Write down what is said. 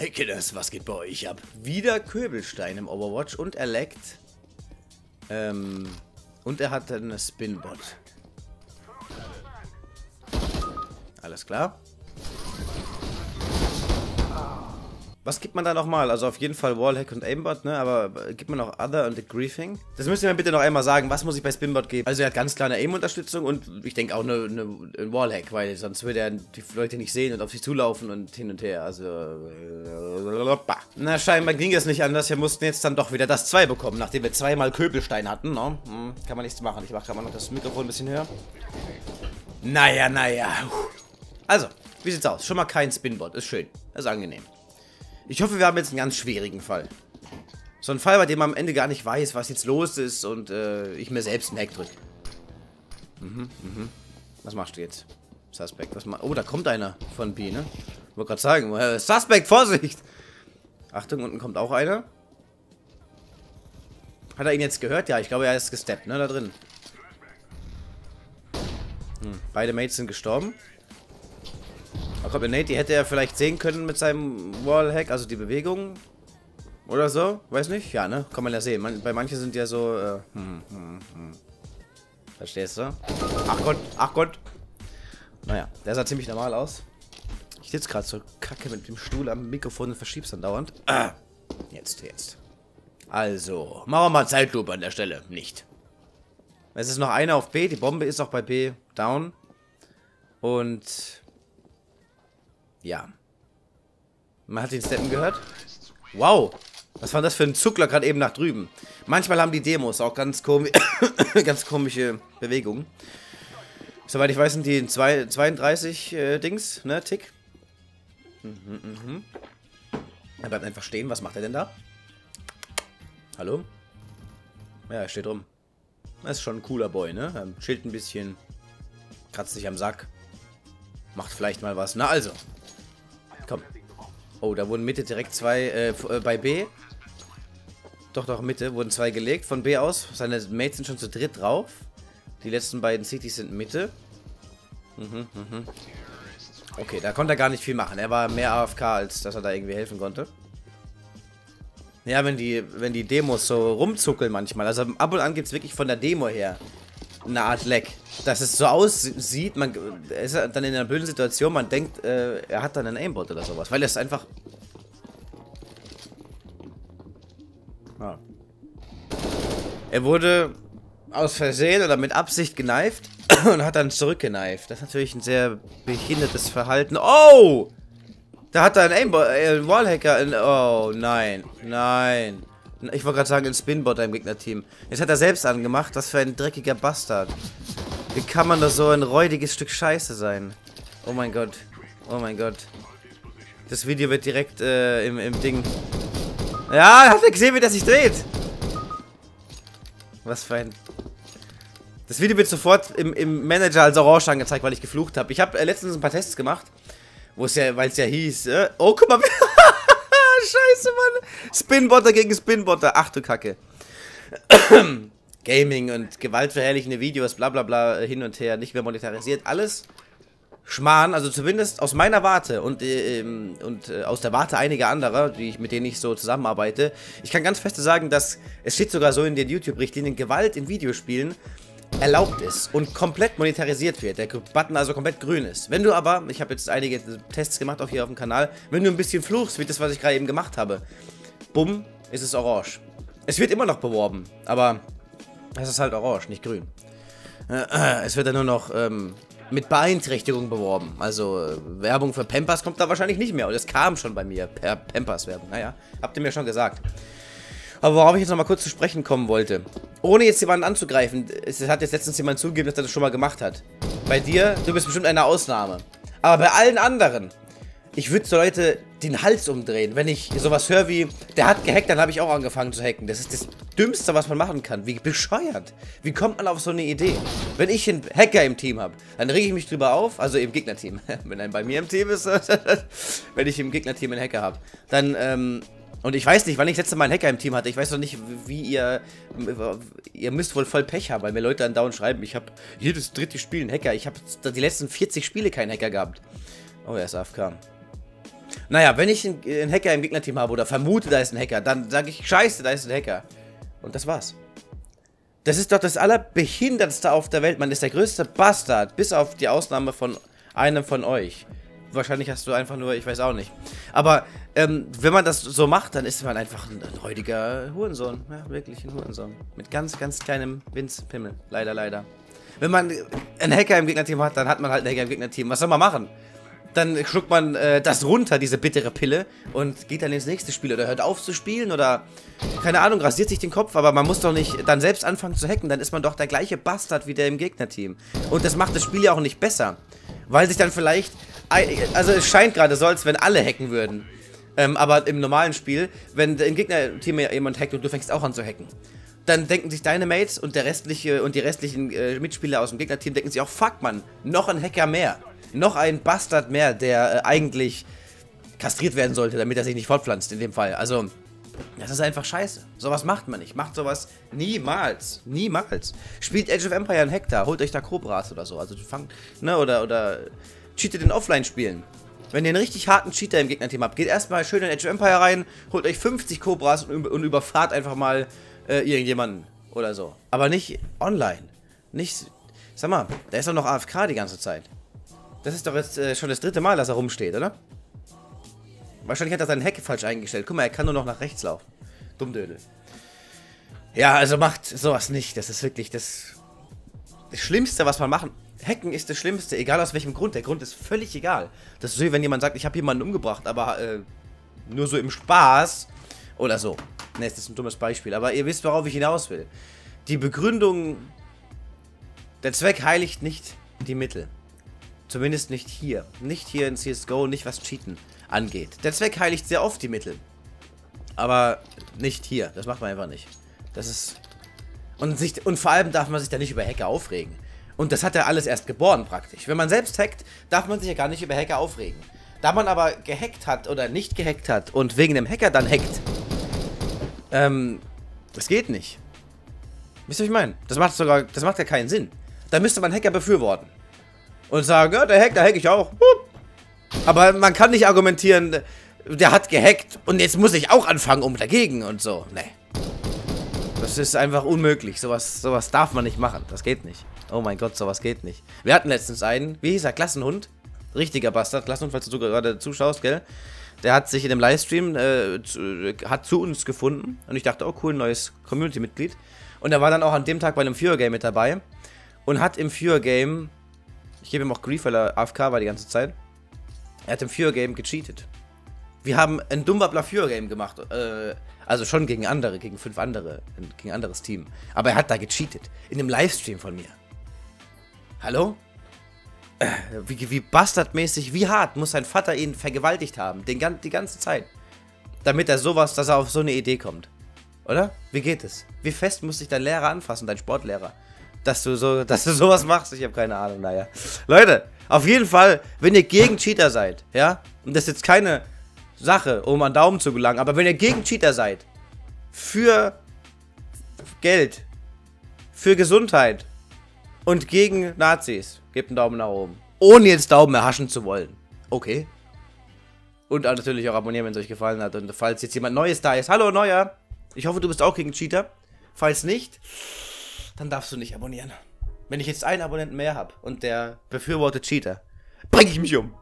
Hey Kiddas, was geht bei euch ab? Wieder Köbelstein im Overwatch und er leckt. Ähm, und er hat einen Spinbot. Alles klar. Was gibt man da nochmal? Also auf jeden Fall Wallhack und Aimbot, ne? Aber gibt man noch Other und The Griefing? Das müsst ihr mir bitte noch einmal sagen. Was muss ich bei Spinbot geben? Also er hat ganz klar eine Aim-Unterstützung und ich denke auch eine, eine, ein Wallhack, weil sonst würde er die Leute nicht sehen und auf sich zulaufen und hin und her. Also... Äh, Na, scheinbar ging es nicht anders. Wir mussten jetzt dann doch wieder das 2 bekommen, nachdem wir zweimal Köbelstein hatten, ne? Hm, kann man nichts machen. Ich mache gerade mal noch das Mikrofon ein bisschen höher. Naja, naja. Also, wie sieht's aus? Schon mal kein Spinbot. Ist schön. Ist angenehm. Ich hoffe, wir haben jetzt einen ganz schwierigen Fall. So ein Fall, bei dem man am Ende gar nicht weiß, was jetzt los ist und äh, ich mir selbst einen Hack drücke. Mhm, mhm. Was machst du jetzt? Suspect, was machst Oh, da kommt einer von B, ne? Wollte gerade sagen, äh, Suspect, Vorsicht! Achtung, unten kommt auch einer. Hat er ihn jetzt gehört? Ja, ich glaube, er ist gesteppt, ne? Da drin. Hm, beide Mates sind gestorben. Oh, komm, Nate, die hätte er vielleicht sehen können mit seinem Wallhack, also die Bewegung. Oder so, weiß nicht. Ja, ne? Kann man ja sehen. Man, bei manchen sind ja so, äh, hm, hm, hm. Verstehst du? Ach Gott, ach Gott. Naja, der sah ziemlich normal aus. Ich sitze gerade so kacke mit dem Stuhl am Mikrofon und verschieb's dann dauernd. Ah, jetzt, jetzt. Also, machen wir mal Zeitlupe an der Stelle. Nicht. Es ist noch einer auf B. Die Bombe ist auch bei B down. Und ja. Man hat den Steppen gehört. Wow. Was war das für ein Zuckler gerade eben nach drüben? Manchmal haben die Demos auch ganz, komi ganz komische Bewegungen. Soweit ich weiß, sind die 32 äh, Dings, ne, Tick. Mhm, mhm. Er bleibt einfach stehen. Was macht er denn da? Hallo? Ja, er steht rum. Das ist schon ein cooler Boy, ne? Er chillt ein bisschen. Kratzt sich am Sack. Macht vielleicht mal was. Na also, Komm. Oh, da wurden Mitte direkt zwei, äh, äh, bei B. Doch, doch, Mitte wurden zwei gelegt von B aus. Seine Mates sind schon zu dritt drauf. Die letzten beiden Cities sind Mitte. Mhm, mhm. Okay, da konnte er gar nicht viel machen. Er war mehr AFK, als dass er da irgendwie helfen konnte. Ja, wenn die, wenn die Demos so rumzuckeln manchmal. Also ab und an gibt es wirklich von der Demo her eine Art Leck. Dass es so aussieht, man ist dann in einer blöden Situation, man denkt, äh, er hat dann einen Aimbot oder sowas. Weil ist einfach... Ah. Er wurde aus Versehen oder mit Absicht geneift und hat dann zurückgeneift. Das ist natürlich ein sehr behindertes Verhalten. Oh! Da hat er einen Aimbot, äh, Wallhacker. In, oh, nein. Nein. Ich wollte gerade sagen, ein Spinbot im Gegnerteam. Jetzt hat er selbst angemacht. Was für ein dreckiger Bastard. Wie kann man da so ein räudiges Stück Scheiße sein? Oh mein Gott. Oh mein Gott. Das Video wird direkt äh, im, im Ding... Ja, habt ihr gesehen, wie das sich dreht? Was für ein... Das Video wird sofort im, im Manager als Orange angezeigt, weil ich geflucht habe. Ich habe äh, letztens ein paar Tests gemacht, wo es ja, weil es ja hieß, äh, oh, guck mal, Scheiße, Mann. Spinbotter gegen Spinbotter. Ach du Kacke. Gaming und gewaltverherrlichende Videos, bla bla bla, hin und her, nicht mehr monetarisiert. Alles Schmarrn, also zumindest aus meiner Warte und, äh, und äh, aus der Warte einiger anderer, die ich, mit denen ich so zusammenarbeite. Ich kann ganz feste sagen, dass es steht sogar so in den YouTube-Richtlinien, Gewalt in Videospielen erlaubt ist und komplett monetarisiert wird, der Button also komplett grün ist. Wenn du aber, ich habe jetzt einige Tests gemacht auch hier auf dem Kanal, wenn du ein bisschen fluchst, wie das, was ich gerade eben gemacht habe, bumm, ist es orange. Es wird immer noch beworben, aber es ist halt orange, nicht grün. Es wird dann nur noch ähm, mit Beeinträchtigung beworben. Also äh, Werbung für Pampers kommt da wahrscheinlich nicht mehr. Und es kam schon bei mir per Pampers-Werbung. Naja, habt ihr mir schon gesagt. Aber worauf ich jetzt nochmal kurz zu sprechen kommen wollte. Ohne jetzt jemanden anzugreifen, es hat jetzt letztens jemand zugegeben, dass er das schon mal gemacht hat. Bei dir, du bist bestimmt eine Ausnahme. Aber bei allen anderen, ich würde so Leute den Hals umdrehen, wenn ich sowas höre wie, der hat gehackt, dann habe ich auch angefangen zu hacken. Das ist das Dümmste, was man machen kann. Wie bescheuert. Wie kommt man auf so eine Idee? Wenn ich einen Hacker im Team habe, dann rege ich mich drüber auf, also im Gegnerteam. wenn er bei mir im Team ist, wenn ich im Gegnerteam einen Hacker habe, dann ähm, und ich weiß nicht, wann ich das letzte Mal einen Hacker im Team hatte. Ich weiß noch nicht, wie ihr... Ihr müsst wohl voll Pech haben, weil mir Leute dann dauernd schreiben, ich habe jedes dritte Spiel einen Hacker. Ich habe die letzten 40 Spiele keinen Hacker gehabt. Oh, er ist AFK. Naja, wenn ich einen, einen Hacker im Gegnerteam habe oder vermute, da ist ein Hacker, dann sage ich, scheiße, da ist ein Hacker. Und das war's. Das ist doch das allerbehindertste auf der Welt. Man ist der größte Bastard, bis auf die Ausnahme von einem von euch. Wahrscheinlich hast du einfach nur, ich weiß auch nicht. Aber ähm, wenn man das so macht, dann ist man einfach ein, ein räudiger Hurensohn. Ja, wirklich ein Hurensohn. Mit ganz, ganz kleinem Winzpimmel. Leider, leider. Wenn man einen Hacker im Gegnerteam hat, dann hat man halt einen Hacker im Gegnerteam. Was soll man machen? Dann schluckt man äh, das runter, diese bittere Pille, und geht dann ins nächste Spiel oder hört auf zu spielen oder, keine Ahnung, rasiert sich den Kopf, aber man muss doch nicht dann selbst anfangen zu hacken, dann ist man doch der gleiche Bastard wie der im Gegnerteam. Und das macht das Spiel ja auch nicht besser. Weil sich dann vielleicht, also es scheint gerade so, als wenn alle hacken würden. Ähm, aber im normalen Spiel, wenn im Gegnerteam jemand hackt und du fängst auch an zu hacken, dann denken sich deine Mates und der restliche und die restlichen äh, Mitspieler aus dem Gegnerteam denken sich auch, fuck man, noch ein Hacker mehr. Noch ein Bastard mehr, der äh, eigentlich kastriert werden sollte, damit er sich nicht fortpflanzt in dem Fall. Also, das ist einfach scheiße. Sowas macht man nicht. Macht sowas niemals. Niemals. Spielt Age of Empire ein Hektar, holt euch da Cobras oder so. Also fangt, ne, oder, oder cheatet in Offline-Spielen. Wenn ihr einen richtig harten Cheater im Gegnerteam habt, geht erstmal schön in Age of Empire rein, holt euch 50 Cobras und, und überfahrt einfach mal äh, irgendjemanden oder so. Aber nicht online. Nicht, sag mal, der ist doch noch AFK die ganze Zeit. Das ist doch jetzt äh, schon das dritte Mal, dass er rumsteht, oder? Wahrscheinlich hat er seinen Heck falsch eingestellt. Guck mal, er kann nur noch nach rechts laufen. Dummdödel. Ja, also macht sowas nicht. Das ist wirklich das, das Schlimmste, was man machen... Hacken ist das Schlimmste, egal aus welchem Grund. Der Grund ist völlig egal. Das ist so, wenn jemand sagt, ich habe jemanden umgebracht, aber äh, nur so im Spaß oder so. Ne, das ist ein dummes Beispiel, aber ihr wisst, worauf ich hinaus will. Die Begründung, der Zweck heiligt nicht die Mittel. Zumindest nicht hier. Nicht hier in CSGO, nicht was Cheaten angeht. Der Zweck heiligt sehr oft die Mittel. Aber nicht hier. Das macht man einfach nicht. Das ist... Und, sich, und vor allem darf man sich da nicht über Hacker aufregen. Und das hat er alles erst geboren praktisch. Wenn man selbst hackt, darf man sich ja gar nicht über Hacker aufregen. Da man aber gehackt hat oder nicht gehackt hat und wegen dem Hacker dann hackt, ähm, das geht nicht. Wisst ihr, was ich meine? Das macht sogar, das macht ja keinen Sinn. Da müsste man Hacker befürworten. Und sagen, ja, der hackt, da hack ich auch. Aber man kann nicht argumentieren, der hat gehackt und jetzt muss ich auch anfangen, um dagegen und so. Nee. Das ist einfach unmöglich. Sowas, sowas darf man nicht machen. Das geht nicht. Oh mein Gott, sowas geht nicht. Wir hatten letztens einen, wie hieß er, Klassenhund? Richtiger Bastard, Klassenhund, falls du gerade zuschaust, gell? Der hat sich in dem Livestream, äh, zu, hat zu uns gefunden. Und ich dachte, oh cool, neues Community-Mitglied. Und er war dann auch an dem Tag bei einem Führer-Game mit dabei. Und hat im Führer-Game, ich gebe ihm auch Grief, weil er AFK war die ganze Zeit. Er hat im Führer-Game gecheatet. Wir haben ein Dummwabbler Führer-Game gemacht. Äh, also schon gegen andere, gegen fünf andere, gegen anderes Team. Aber er hat da gecheatet. In einem Livestream von mir. Hallo? Äh, wie, wie bastardmäßig, wie hart muss sein Vater ihn vergewaltigt haben, den, die ganze Zeit. Damit er sowas, dass er auf so eine Idee kommt. Oder? Wie geht es? Wie fest muss sich dein Lehrer anfassen, dein Sportlehrer? Dass du so, dass du sowas machst? Ich habe keine Ahnung, naja. Leute, auf jeden Fall, wenn ihr gegen Cheater seid, ja, und das ist jetzt keine Sache, um an Daumen zu gelangen, aber wenn ihr gegen Cheater seid, für Geld, für Gesundheit, und gegen Nazis. Gebt einen Daumen nach oben. Ohne jetzt Daumen erhaschen zu wollen. Okay. Und natürlich auch abonnieren, wenn es euch gefallen hat. Und falls jetzt jemand Neues da ist. Hallo, Neuer. Ich hoffe, du bist auch gegen Cheater. Falls nicht, dann darfst du nicht abonnieren. Wenn ich jetzt einen Abonnenten mehr habe und der befürwortet Cheater, bringe ich mich um.